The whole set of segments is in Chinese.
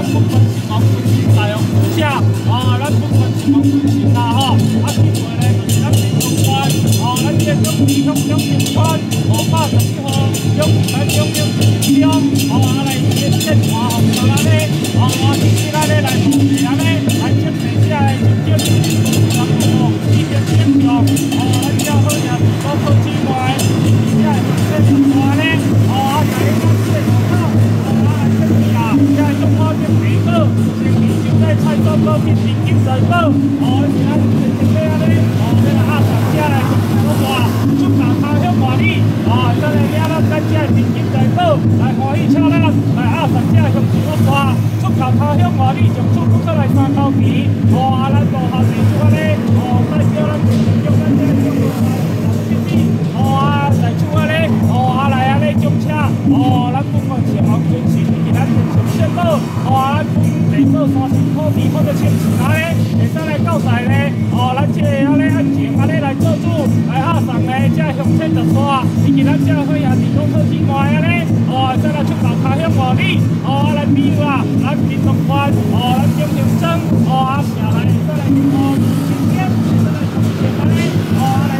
咱不管是往本身来用写，啊，咱不管是往本身啦出大头向外里，从出出来三沟皮，哦，啊，咱落下地主安尼，哦，代表咱民众咱这中国来进去，哦啊，来厝安尼，哦啊来安尼种车，哦，咱不管是黄军是是咱从县道，哦啊，咱本地道三十块地或者千四安尼，会使来到在咧，哦，咱这个安尼安全安尼来做主，来阿送咧，这乡亲就带，以及咱这伙也是讲好之外安尼，哦，再来出头卡向外里，哦，来比如啊，咱民众官，哦，咱中央省，哦啊，下来再来哦，今天再来出现安尼，哦，来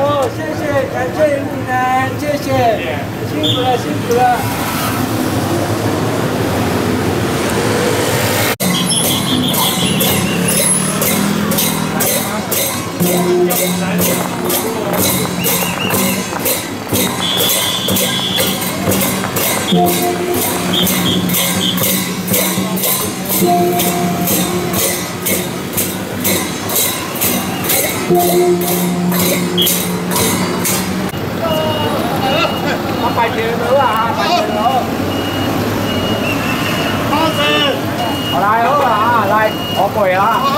哦，谢谢，感谢你们，谢谢，辛苦了，辛苦了。Nó phải chịu nữa à, phải chịu nữa Ở đây nữa à, ở đây, ở quỷ à